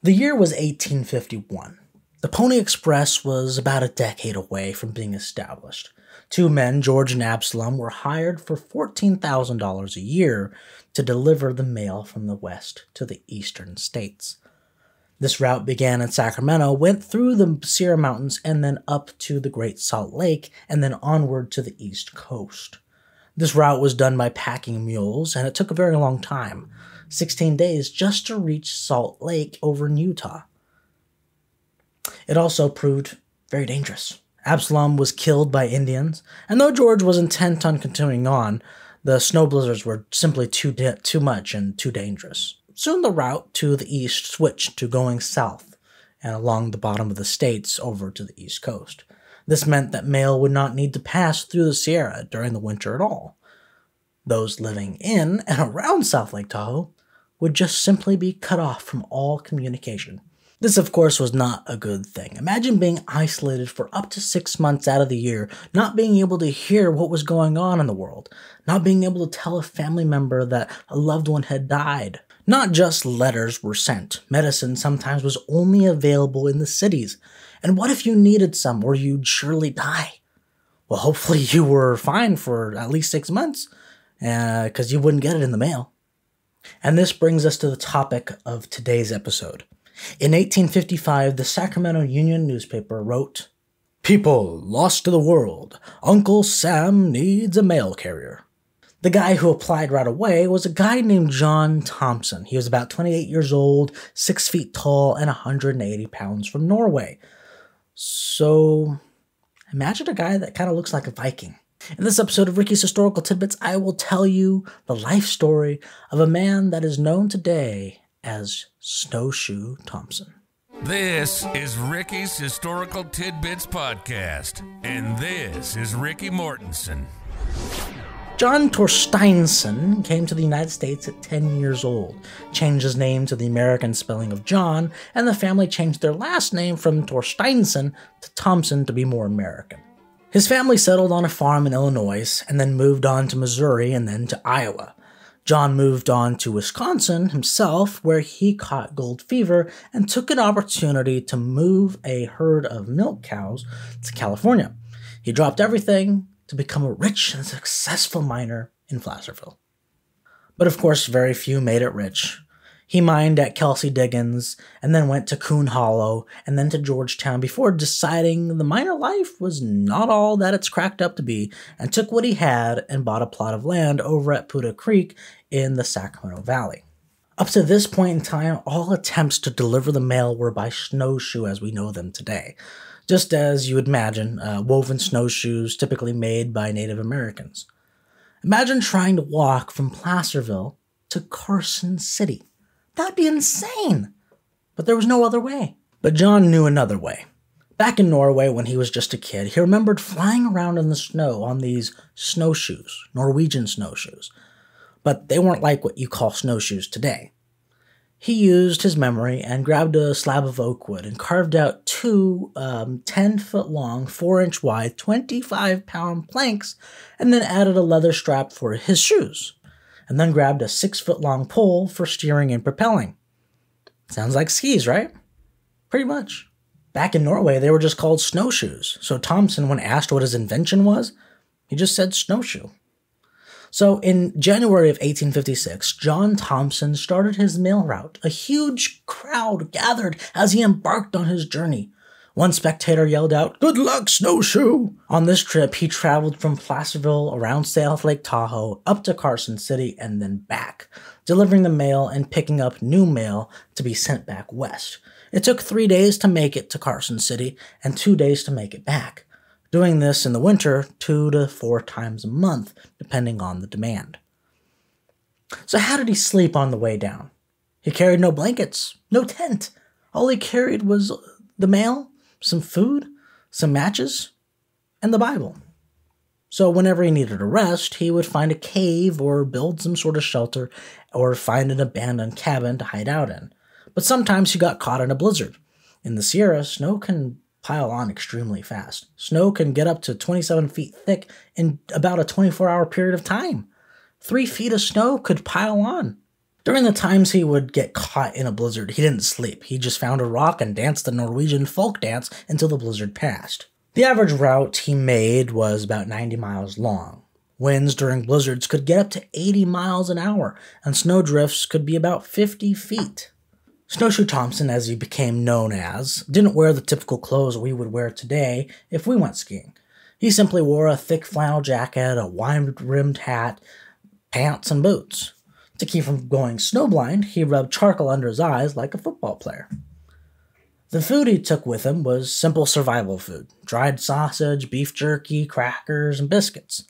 The year was 1851. The Pony Express was about a decade away from being established. Two men, George and Absalom, were hired for $14,000 a year to deliver the mail from the west to the eastern states. This route began in Sacramento, went through the Sierra Mountains, and then up to the Great Salt Lake, and then onward to the East Coast. This route was done by packing mules, and it took a very long time 16 days just to reach Salt Lake over in Utah. It also proved very dangerous. Absalom was killed by Indians, and though George was intent on continuing on, the snow blizzards were simply too too much and too dangerous. Soon the route to the east switched to going south and along the bottom of the states over to the east coast. This meant that mail would not need to pass through the Sierra during the winter at all. Those living in and around South Lake Tahoe would just simply be cut off from all communication. This, of course, was not a good thing. Imagine being isolated for up to six months out of the year, not being able to hear what was going on in the world, not being able to tell a family member that a loved one had died. Not just letters were sent, medicine sometimes was only available in the cities. And what if you needed some or you'd surely die? Well, hopefully you were fine for at least six months, because uh, you wouldn't get it in the mail. And this brings us to the topic of today's episode. In 1855, the Sacramento Union newspaper wrote, People lost to the world. Uncle Sam needs a mail carrier. The guy who applied right away was a guy named John Thompson. He was about 28 years old, 6 feet tall, and 180 pounds from Norway. So, imagine a guy that kind of looks like a Viking. In this episode of Ricky's Historical Tidbits, I will tell you the life story of a man that is known today as Snowshoe Thompson. This is Ricky's Historical Tidbits Podcast, and this is Ricky Mortensen. John Torsteinson came to the United States at 10 years old, changed his name to the American spelling of John, and the family changed their last name from Torsteinson to Thompson to be more American. His family settled on a farm in Illinois and then moved on to Missouri and then to Iowa. John moved on to Wisconsin himself, where he caught gold fever and took an opportunity to move a herd of milk cows to California. He dropped everything to become a rich and successful miner in Placerville. But of course, very few made it rich. He mined at Kelsey Diggins and then went to Coon Hollow and then to Georgetown before deciding the miner life was not all that it's cracked up to be and took what he had and bought a plot of land over at Putah Creek in the Sacramento Valley. Up to this point in time, all attempts to deliver the mail were by snowshoe as we know them today. Just as you would imagine, uh, woven snowshoes typically made by Native Americans. Imagine trying to walk from Placerville to Carson City. That'd be insane. But there was no other way. But John knew another way. Back in Norway, when he was just a kid, he remembered flying around in the snow on these snowshoes, Norwegian snowshoes. But they weren't like what you call snowshoes today. He used his memory and grabbed a slab of oak wood and carved out two um, 10 foot long, 4 inch wide, 25 pound planks, and then added a leather strap for his shoes and then grabbed a six foot long pole for steering and propelling. Sounds like skis, right? Pretty much. Back in Norway, they were just called snowshoes. So Thompson, when asked what his invention was, he just said snowshoe. So in January of 1856, John Thompson started his mail route. A huge crowd gathered as he embarked on his journey. One spectator yelled out, Good luck, Snowshoe! On this trip, he traveled from Placerville around South Lake Tahoe up to Carson City and then back, delivering the mail and picking up new mail to be sent back west. It took three days to make it to Carson City and two days to make it back. Doing this in the winter two to four times a month, depending on the demand. So, how did he sleep on the way down? He carried no blankets, no tent. All he carried was the mail some food, some matches, and the Bible. So, whenever he needed a rest, he would find a cave or build some sort of shelter or find an abandoned cabin to hide out in. But sometimes he got caught in a blizzard. In the Sierra, snow can pile on extremely fast. Snow can get up to 27 feet thick in about a 24 hour period of time. Three feet of snow could pile on During the times he would get caught in a blizzard, he didn't sleep. He just found a rock and danced the Norwegian folk dance until the blizzard passed. The average route he made was about 90 miles long. Winds during blizzards could get up to 80 miles an hour, and snowdrifts could be about 50 feet. Snowshoe Thompson, as he became known as, didn't wear the typical clothes we would wear today if we went skiing. He simply wore a thick flannel jacket, a wide rimmed hat, pants, and boots. To keep from going snowblind, he rubbed charcoal under his eyes like a football player. The food he took with him was simple survival food dried sausage, beef jerky, crackers, and biscuits.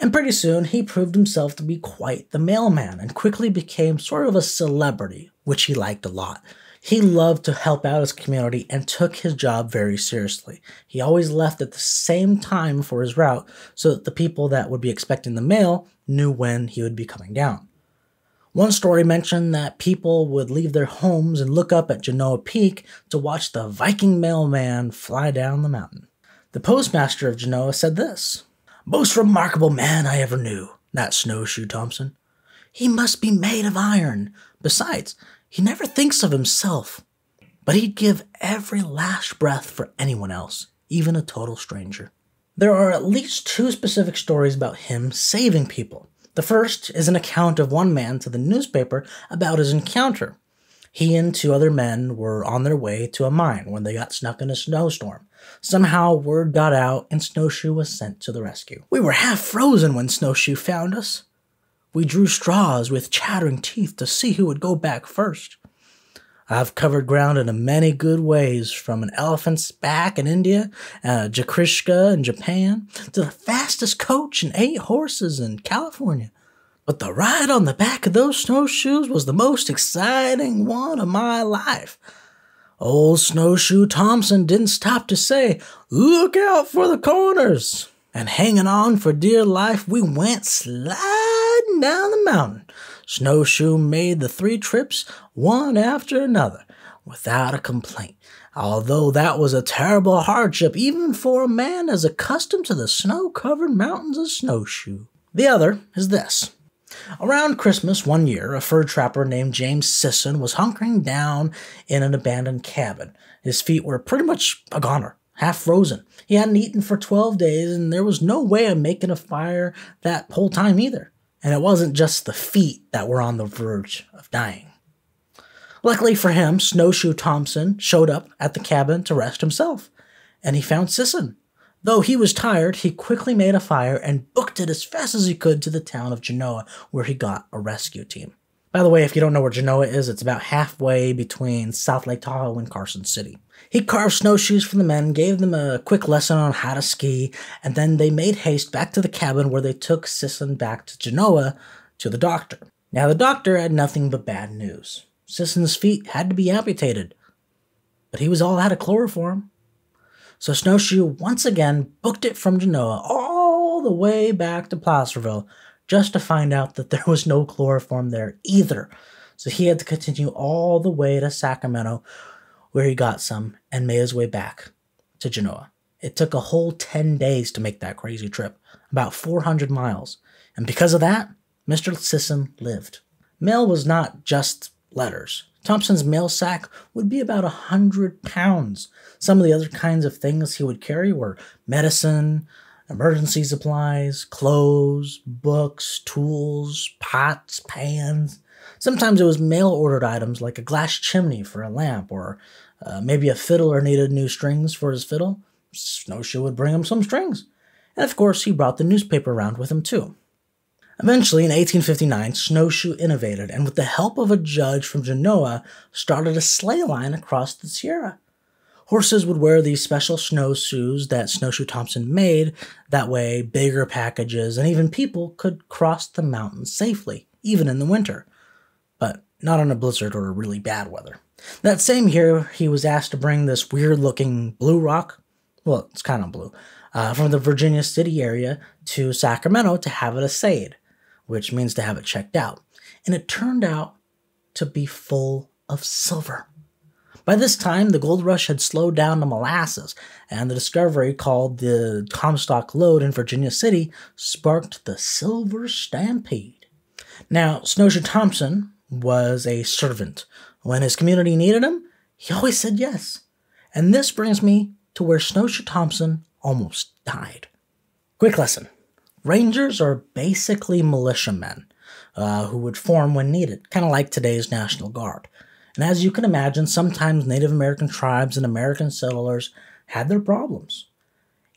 And pretty soon he proved himself to be quite the mailman and quickly became sort of a celebrity, which he liked a lot. He loved to help out his community and took his job very seriously. He always left at the same time for his route so that the people that would be expecting the mail knew when he would be coming down. One story mentioned that people would leave their homes and look up at Genoa Peak to watch the Viking mailman fly down the mountain. The postmaster of Genoa said this Most remarkable man I ever knew, that Snowshoe Thompson. He must be made of iron. Besides, he never thinks of himself. But he'd give every last breath for anyone else, even a total stranger. There are at least two specific stories about him saving people. The first is an account of one man to the newspaper about his encounter. He and two other men were on their way to a mine when they got snuck in a snowstorm. Somehow, word got out and Snowshoe was sent to the rescue. We were half frozen when Snowshoe found us. We drew straws with chattering teeth to see who would go back first. I've covered ground in a many good ways, from an elephant's back in India, uh, jinrikisha in Japan, to the fastest coach and eight horses in California. But the ride on the back of those snowshoes was the most exciting one of my life. Old Snowshoe Thompson didn't stop to say, Look out for the corners! And hanging on for dear life, we went sliding down the mountain Snowshoe made the three trips one after another without a complaint, although that was a terrible hardship even for a man as accustomed to the snow covered mountains of Snowshoe. The other is this. Around Christmas one year, a fur trapper named James Sisson was hunkering down in an abandoned cabin. His feet were pretty much a goner, half frozen. He hadn't eaten for 12 days, and there was no way of making a fire that whole time either. And it wasn't just the feet that were on the verge of dying. Luckily for him, Snowshoe Thompson showed up at the cabin to rest himself, and he found Sisson. Though he was tired, he quickly made a fire and booked it as fast as he could to the town of Genoa, where he got a rescue team. By the way, if you don't know where Genoa is, it's about halfway between South Lake Tahoe and Carson City. He carved snowshoes for the men, gave them a quick lesson on how to ski, and then they made haste back to the cabin where they took Sisson back to Genoa to the doctor. Now, the doctor had nothing but bad news. Sisson's feet had to be amputated, but he was all out of chloroform. So Snowshoe once again booked it from Genoa all the way back to Placerville just to find out that there was no chloroform there either. So he had to continue all the way to Sacramento, where he got some and made his way back to Genoa. It took a whole 10 days to make that crazy trip, about 400 miles. And because of that, Mr. Sisson lived. Mail was not just letters. Thompson's mail sack would be about a hundred pounds. Some of the other kinds of things he would carry were medicine, emergency supplies, clothes, books, tools, pots, pans. Sometimes it was mail ordered items like a glass chimney for a lamp, or uh, maybe a fiddler needed new strings for his fiddle. Snowshoe would bring him some strings. And of course, he brought the newspaper around with him too. Eventually, in 1859, Snowshoe innovated and, with the help of a judge from Genoa, started a sleigh line across the Sierra. Horses would wear these special snowshoes that Snowshoe Thompson made. That way, bigger packages and even people could cross the mountains safely, even in the winter. But not on a blizzard or really bad weather. That same year, he was asked to bring this weird looking blue rock. Well, it's kind of blue. Uh, from the Virginia City area to Sacramento to have it assayed, which means to have it checked out. And it turned out to be full of silver. By this time, the gold rush had slowed down to molasses, and the discovery called the Comstock Lode in Virginia City sparked the Silver Stampede. Now, Snowshoe Thompson was a servant. When his community needed him, he always said yes. And this brings me to where Snowshoe Thompson almost died. Quick lesson Rangers are basically militiamen uh, who would form when needed, kind of like today's National Guard. And as you can imagine, sometimes Native American tribes and American settlers had their problems.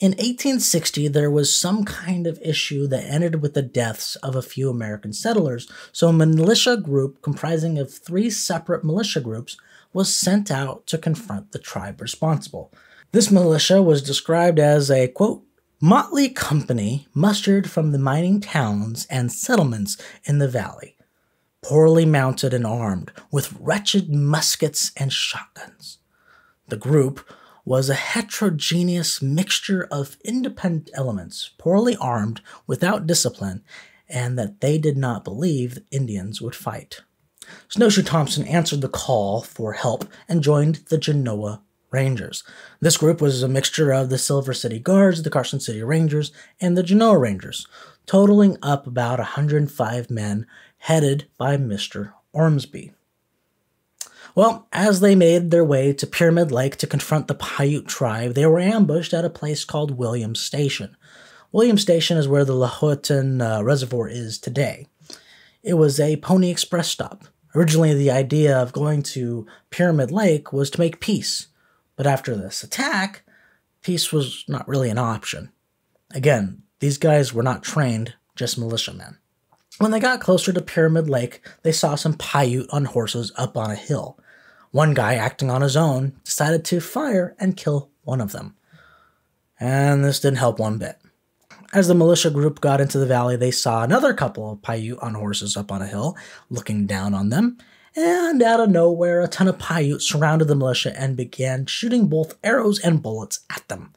In 1860, there was some kind of issue that ended with the deaths of a few American settlers, so a militia group comprising of three separate militia groups was sent out to confront the tribe responsible. This militia was described as a, quote, motley company mustered from the mining towns and settlements in the valley, poorly mounted and armed with wretched muskets and shotguns. The group was a heterogeneous mixture of independent elements, poorly armed, without discipline, and that they did not believe the Indians would fight. Snowshoe Thompson answered the call for help and joined the Genoa Rangers. This group was a mixture of the Silver City Guards, the Carson City Rangers, and the Genoa Rangers, totaling up about 105 men, headed by Mr. Ormsby. Well, as they made their way to Pyramid Lake to confront the Paiute tribe, they were ambushed at a place called Williams Station. Williams Station is where the Lahontan uh, Reservoir is today. It was a Pony Express stop. Originally, the idea of going to Pyramid Lake was to make peace, but after this attack, peace was not really an option. Again, these guys were not trained, just militiamen. When they got closer to Pyramid Lake, they saw some Paiute on horses up on a hill. One guy, acting on his own, decided to fire and kill one of them. And this didn't help one bit. As the militia group got into the valley, they saw another couple of Paiute on horses up on a hill, looking down on them. And out of nowhere, a ton of Paiute surrounded the militia and began shooting both arrows and bullets at them.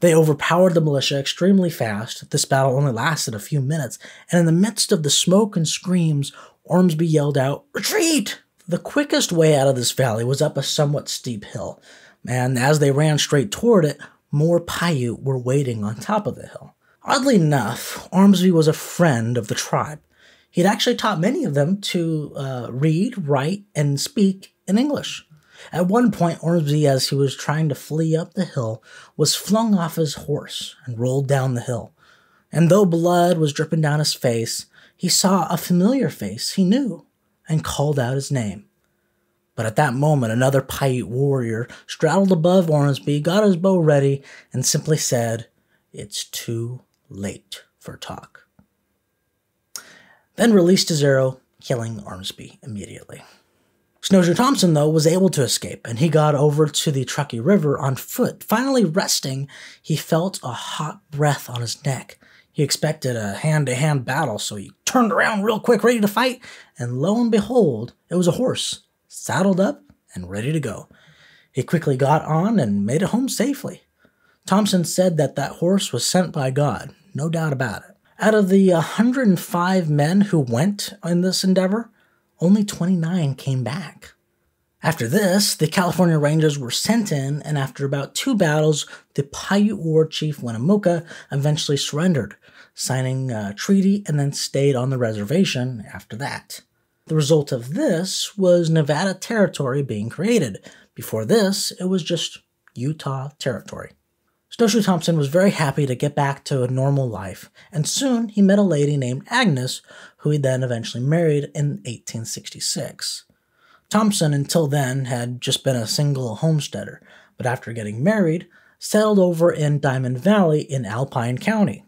They overpowered the militia extremely fast. This battle only lasted a few minutes, and in the midst of the smoke and screams, Ormsby yelled out, Retreat! The quickest way out of this valley was up a somewhat steep hill, and as they ran straight toward it, more Paiute were waiting on top of the hill. Oddly enough, Ormsby was a friend of the tribe. He'd actually taught many of them to uh, read, write, and speak in English. At one point, Ormsby, as he was trying to flee up the hill, was flung off his horse and rolled down the hill. And though blood was dripping down his face, he saw a familiar face he knew and called out his name. But at that moment, another Paiute warrior straddled above Ormsby, got his bow ready, and simply said, It's too late for talk. Then released his arrow, killing Ormsby immediately. Snowshoe Thompson, though, was able to escape, and he got over to the Truckee River on foot. Finally resting, he felt a hot breath on his neck. He expected a hand to hand battle, so he turned around real quick, ready to fight, and lo and behold, it was a horse, saddled up and ready to go. He quickly got on and made it home safely. Thompson said that that horse was sent by God, no doubt about it. Out of the 105 men who went in this endeavor, only 29 came back. After this, the California Rangers were sent in, and after about two battles, the Paiute war chief Winnemucca eventually surrendered, signing a treaty and then stayed on the reservation after that. The result of this was Nevada Territory being created. Before this, it was just Utah Territory. Snowshoe Thompson was very happy to get back to a normal life, and soon he met a lady named Agnes, who he then eventually married in 1866. Thompson, until then, had just been a single homesteader, but after getting married, settled over in Diamond Valley in Alpine County.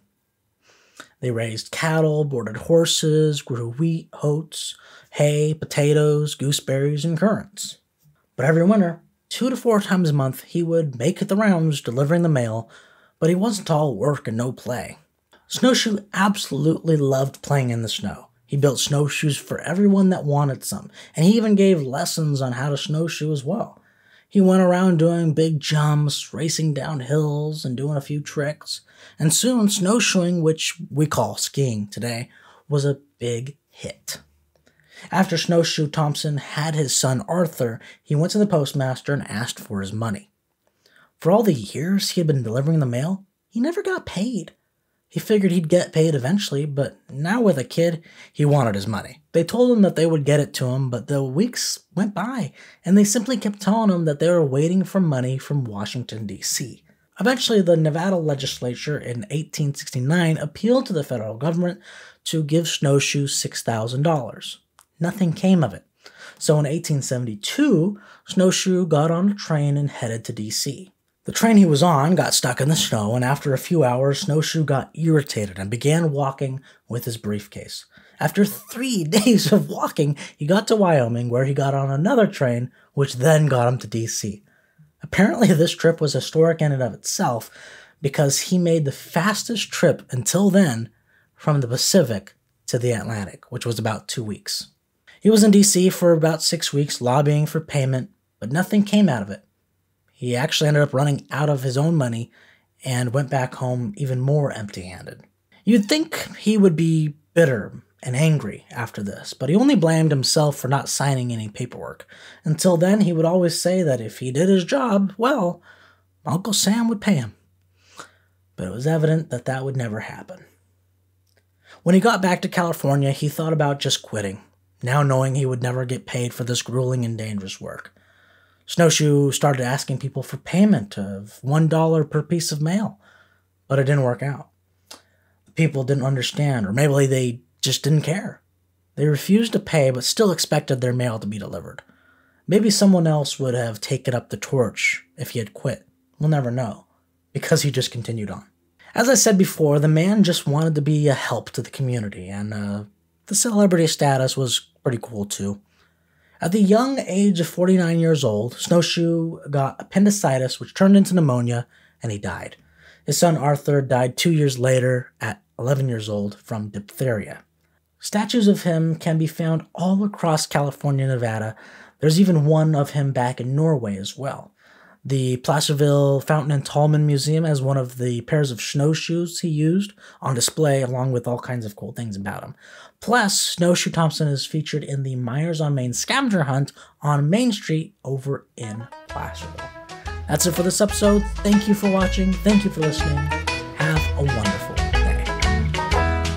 They raised cattle, boarded horses, grew wheat, oats, hay, potatoes, gooseberries, and currants. But every winter, two to four times a month, he would make the rounds delivering the mail, but he wasn't all work and no play. Snowshoe absolutely loved playing in the snow. He built snowshoes for everyone that wanted some, and he even gave lessons on how to snowshoe as well. He went around doing big jumps, racing down hills, and doing a few tricks. And soon, snowshoeing, which we call skiing today, was a big hit. After Snowshoe Thompson had his son Arthur, he went to the postmaster and asked for his money. For all the years he had been delivering the mail, he never got paid. He figured he'd get paid eventually, but now with a kid, he wanted his money. They told him that they would get it to him, but the weeks went by, and they simply kept telling him that they were waiting for money from Washington, D.C. Eventually, the Nevada legislature in 1869 appealed to the federal government to give Snowshoe $6,000. Nothing came of it. So in 1872, Snowshoe got on a train and headed to D.C. The train he was on got stuck in the snow, and after a few hours, Snowshoe got irritated and began walking with his briefcase. After three days of walking, he got to Wyoming, where he got on another train, which then got him to DC. Apparently, this trip was historic in and of itself because he made the fastest trip until then from the Pacific to the Atlantic, which was about two weeks. He was in DC for about six weeks lobbying for payment, but nothing came out of it. He actually ended up running out of his own money and went back home even more empty handed. You'd think he would be bitter and angry after this, but he only blamed himself for not signing any paperwork. Until then, he would always say that if he did his job well, Uncle Sam would pay him. But it was evident that that would never happen. When he got back to California, he thought about just quitting, now knowing he would never get paid for this grueling and dangerous work. Snowshoe started asking people for payment of $1 per piece of mail, but it didn't work out. People didn't understand, or maybe they just didn't care. They refused to pay, but still expected their mail to be delivered. Maybe someone else would have taken up the torch if he had quit. We'll never know, because he just continued on. As I said before, the man just wanted to be a help to the community, and uh, the celebrity status was pretty cool too. At the young age of 49 years old, Snowshoe got appendicitis, which turned into pneumonia, and he died. His son Arthur died two years later at 11 years old from diphtheria. Statues of him can be found all across California Nevada. There's even one of him back in Norway as well. The Placerville Fountain and Tallman Museum has one of the pairs of snowshoes he used on display, along with all kinds of cool things about him. Plus, Snowshoe Thompson is featured in the Myers on Main scavenger hunt on Main Street over in Placerville. That's it for this episode. Thank you for watching. Thank you for listening. Have a wonderful day.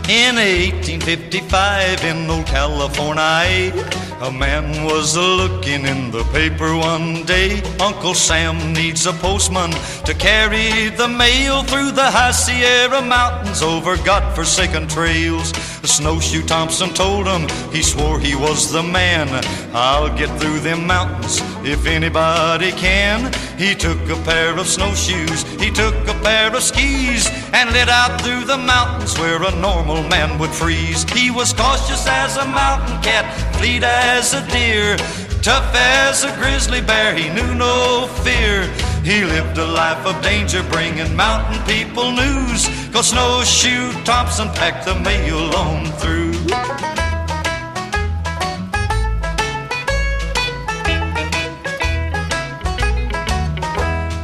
In 1855 in old California, a man was a looking in the paper one day. Uncle Sam needs a postman to carry the mail through the high Sierra Mountains over God-forsaken trails. The snowshoe Thompson told him he swore he was the man. I'll get through them mountains if anybody can. He took a pair of snowshoes, he took a pair of skis, and lit out through the mountains where a normal man would freeze. He was cautious as a mountain cat, fleet as a deer, tough as a grizzly bear, he knew no fear. He lived a life of danger, bringing mountain people news. Cause Snowshoe Thompson packed the mail on through.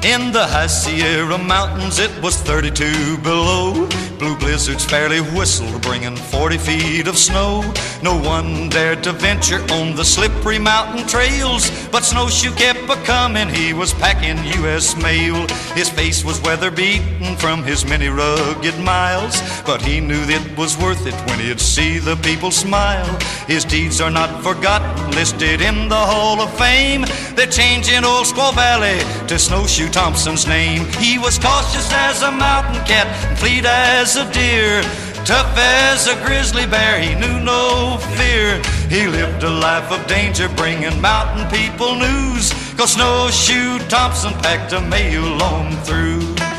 In the high Sierra Mountains, it was 32 below. Blue blizzards fairly whistled, bringing 40 feet of snow. No one dared to venture on the slippery mountain trails, but Snowshoe kept a coming. He was packing U.S. mail. His face was weather beaten from his many rugged miles, but he knew it was worth it when he'd see the people smile. His deeds are not forgotten, listed in the Hall of Fame. They're changing Old Squaw Valley to Snowshoe Thompson's name. He was cautious as a mountain cat and fleet as a deer. Tough as a grizzly bear, he knew no fear. He lived a life of danger, bringing mountain people news. Cause Snowshoe Thompson packed a mail on through.